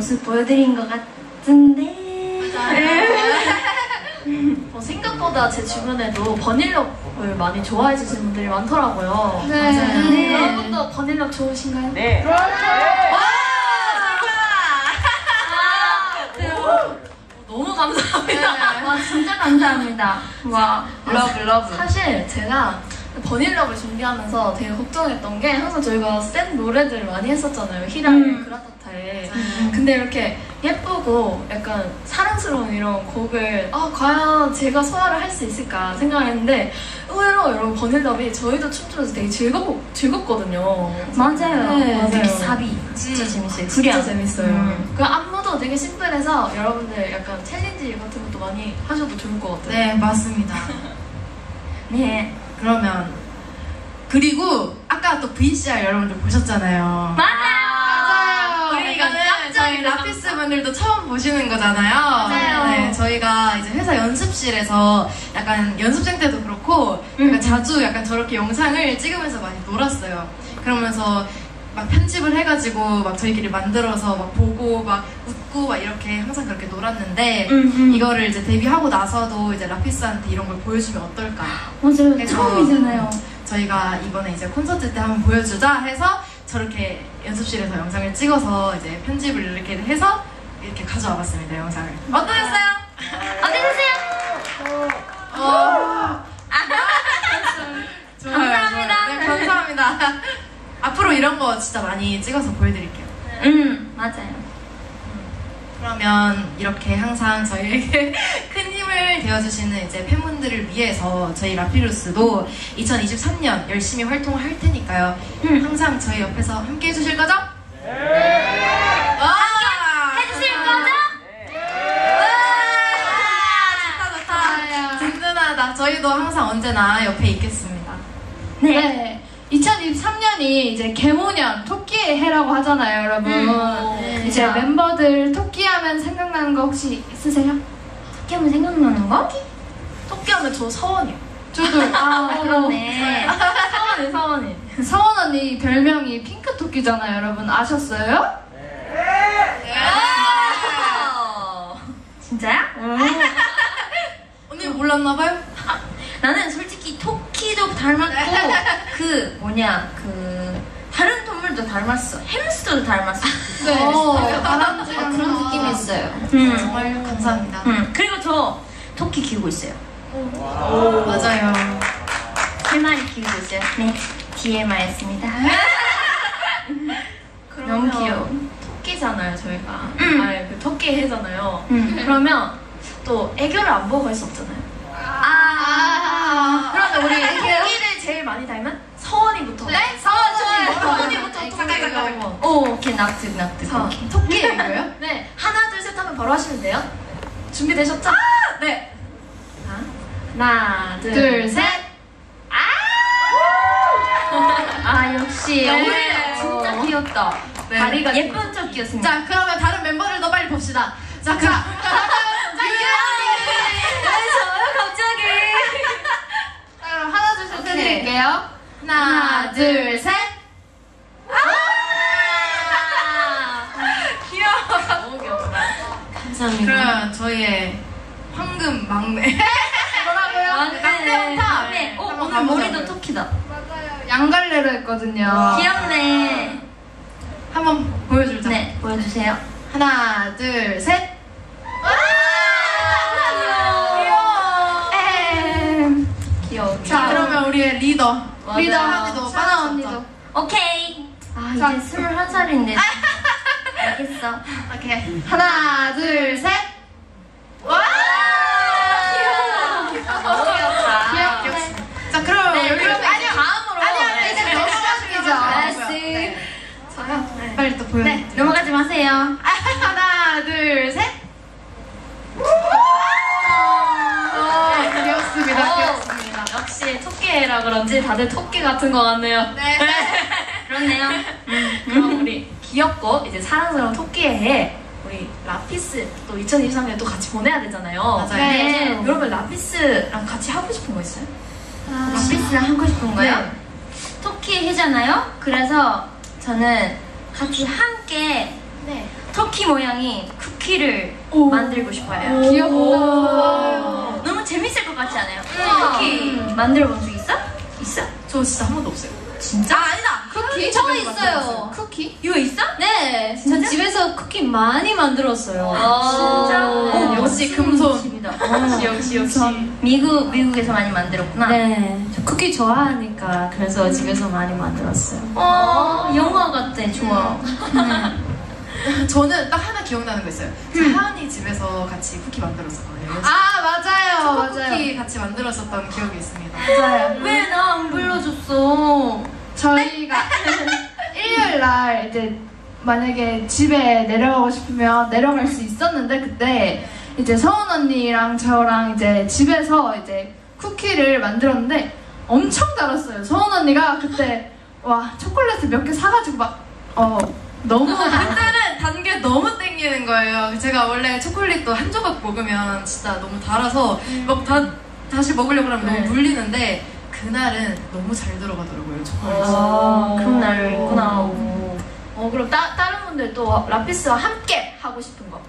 모습 보여드린 것 같은데. 어, 생각보다 제 주변에도 버닐럭을 많이 좋아해 주시는 분들이 많더라고요. 네. 네. 여러분도 Burn With Love 좋으신가요? 네. 너무 감사합니다. 와, 진짜 감사합니다. 와. love love. 사실 제가 버닐럭을 준비하면서 되게 걱정했던 게 항상 저희가 센 노래들을 많이 했었잖아요. 히라의 음. 그라 타타에. 근데 이렇게 예쁘고 약간 사랑스러운 이런 곡을 아 과연 제가 소화를 할 수 있을까 생각을 했는데 의외로 여러분 버닐럭이 저희도 춤추면서 되게 즐겁, 즐겁거든요. 맞아요. 네, 맞아요. 특히 사비. 진짜 음. 재밌어요. 진짜. 재밌어요. 음. 그 안무도 되게 심플해서 여러분들 약간 챌린지 같은 것도 많이 하셔도 좋을 것 같아요. 네, 맞습니다. 네. 그러면 그리고 아까 또 VCR 여러분들 보셨잖아요. 맞아요. 우리 이거는 저희 분들도 처음 보시는 거잖아요. 맞아요. 네, 저희가 이제 회사 연습실에서 약간 연습생 때도 그렇고 약간 음. 자주 약간 저렇게 영상을 찍으면서 많이 놀았어요. 그러면서 막 편집을 해가지고 막 저희끼리 만들어서 막 보고 막 웃고 막 이렇게 항상 그렇게 놀았는데 음, 음. 이거를 이제 데뷔하고 나서도 이제 라피스한테 이런 걸 보여주면 어떨까? 맞아요. 그래서 처음이잖아요. 저희가 이번에 이제 콘서트 때 한번 보여주자 해서 저렇게 연습실에서 영상을 찍어서 이제 편집을 이렇게 해서 이렇게 가져와 봤습니다 영상을 어떠셨어요? 어떠셨어요? 어... 좋아요, 감사합니다. 좋아요. 네, 감사합니다 앞으로 이런 거 진짜 많이 찍어서 보여드릴게요 음, 맞아요. 그러면 이렇게 항상 저희에게 큰 힘을 되어주시는 이제 팬분들을 위해서 저희 라피루스도 2023년 열심히 활동을 할 테니까요. 음. 항상 저희 옆에서 함께 해주실 거죠? 네! 해주실 거죠? 좋다 좋다. 든든하다. 저희도 항상 언제나 옆에 있겠습니다. 네. 네. 2023년이 이제 개모년 토끼의 해라고 하잖아요, 여러분. 음. 이제 네. 멤버들 토끼 하면 생각나는 거 혹시 있으세요? 어떻게 하면 생각나는 거? 토끼하면 저 서원이요. 저도 아, 그러네. 서원이 서원이. 서원 언니 별명이 핑크 토끼잖아요, 여러분. 아셨어요? 진짜야? 언니 몰랐나봐요? 나는 솔직히 토끼도 닮았고 그 뭐냐 그 다른 동물도 닮았어 햄스터도 닮았어 네. 어, 다람쥐랑 그런 느낌이 있어요 음. 정말 감사합니다. 음, 그리고 저 토끼 키우고 있어요 맞아요. 세 마리 키우고 있어요 네 TMI였습니다 너무 귀여워 토끼잖아요 저희가. 음. 아니 그 토끼 해잖아요. 음. 그러면 또 애교를 안 보고 갈수 없잖아요. 아, 우리 토끼를 제일 많이 닮은 서원이부터. 네? 서원 좋아요. 서원이부터 토끼 잠깐. 오 오케이 납득 납득 자, 오케이. 토끼 이거요? 네, 하나 둘 셋 하면 바로 하시면 돼요. 준비되셨죠? 네. 자, 하나 둘, 둘, 셋. 아 역시 네. 오늘 진짜 귀엽다 네. 다리가 예쁜 토끼였습니다 자, 그러면 다른 멤버들도 빨리 봅시다. 자, 자. 해드릴게요. 하나, 둘, 셋. 귀여워. 너무 귀엽다. 감사합니다 그러면 저희의 황금 막내. 막내 막내부터. 막내 어, 한번 오늘 머리도 가보자고요. 토끼다 맞아요. 양갈래로 했거든요. 귀엽네 한번 보여줄자. 네 보여주세요 하나, 둘, 셋. 우리의 리더. 리더, 빠질 수 언니도. 오케이 아 자. 이제 스물한 살인데 알겠어 오케이. 하나, 둘, 셋. 너무 귀엽다 귀엽습니다. 자, 그러면 네, 여기 그러면 아니요. 다음으로 아니요, 아니요. 이제 넘어가시죠. 알았어. 저요? 빨리 또 보여. 네 넘어가지 마세요 하나, 둘, 셋. 어, 귀엽습니다. 어. 귀엽습니다. 역시 토끼라 그런지 다들 토끼 같은 것 같네요. 네. 그렇네요 그럼 우리 귀엽고 이제 사랑스러운 토끼의 해 우리 라피스 또 2023년 또 같이 보내야 되잖아요. 맞아요. 네. 여러분 라피스랑 같이 하고 싶은 거 있어요? 라피스랑 하고 싶은 거요? 네. 토끼 해잖아요? 그래서 저는 같이 함께 네. 토끼 모양이 쿠키를 오. 만들고 싶어요. 귀엽다. 너무 재밌을 것 같지 않아요? 쿠키 만들어 본적 있어? 저 진짜 한 번도 없어요. 진짜? 아, 아니다. 쿠키? 저 있어요. 쿠키? 이거 있어? 네, 전 집에서 쿠키 많이 만들었어요. 진짜? 어, 역시 금손. 집이다. 역시 역시. 미국 미국에서 많이 만들었구나. 네, 저 쿠키 좋아하니까 그래서 집에서 많이 만들었어요. 어, 영화 같아. 좋아. 저는 딱 하나 기억나는 거 있어요. 저 하은이 집에서 같이 쿠키 만들었었거든요. 아 맞아요 쿠키 같이 만들었었던 기억이 있습니다. 맞아요 왜 나 안 불러줬어? 저희가 일요일 날 이제 만약에 집에 내려가고 싶으면 내려갈 수 있었는데 그때 이제 서은 언니랑 저랑 이제 집에서 이제 쿠키를 만들었는데 엄청 달았어요. 서은 언니가 그때 와 초콜릿을 몇 개 사가지고 막 어 너무 달- 그때는 단 게 너무 땡기는 거예요. 제가 원래 초콜릿도 한 조각 먹으면 진짜 너무 달아서 막 다, 다시 먹으려고 하면 네. 너무 물리는데 그날은 너무 잘 들어가더라고요, 초콜릿이. 아, 그런 날 있구나. 어 그럼 따, 다른 분들도 라피스와 함께 하고 싶은 거.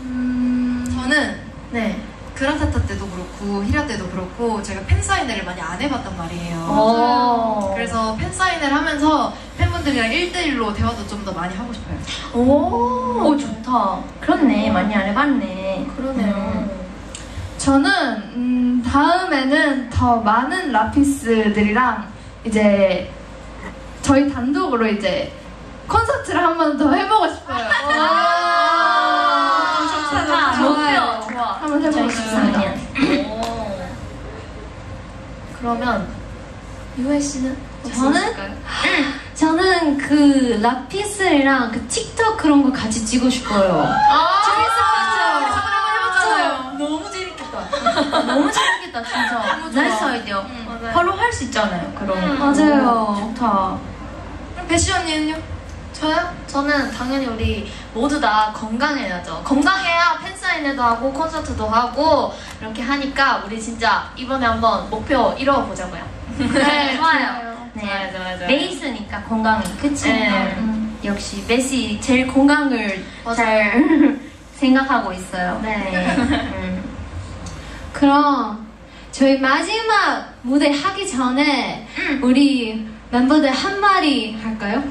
저는 네. 그라타타 때도 그렇고 히라 때도 그렇고 제가 팬사인회를 많이 안 해봤단 말이에요. 어. 그래서 팬사인회를 하면서 팬분들이랑 1대1로 대화도 좀 더 많이 하고 싶어요. 오. 오 좋다. 그렇네. 많이 안 해봤네. 그러네요. 저는 음, 다음에는 더 많은 라피스들이랑 이제 저희 단독으로 이제 콘서트를 한 번 더 해보고 싶어요. 그러면 유혜 씨는 저는? 저는 그 라피스랑 그 틱톡 그런 거 같이 찍고 싶어요. 아, 해봤잖아요. 너무 재밌겠다. 너무 재밌겠다 진짜. nice idea. 맞아요. 바로 할 수 있잖아요. 그럼. 음, 맞아요. 좋다. 그럼 베시 언니는요? 저요? 저는 당연히 우리 모두 다 건강해야죠. 건강해야 팬사인회도 하고 콘서트도 하고 이렇게 하니까 우리 진짜 이번에 한번 목표 이뤄보자고요. 네, 좋아요. 네. 좋아요, 좋아요, 좋아요. 베이스니까 건강. 그치? 네. 음, 역시 베시 제일 건강을. 잘 생각하고 있어요. 네. 음. 그럼 저희 마지막 무대 하기 전에 우리 멤버들 한 마리 할까요?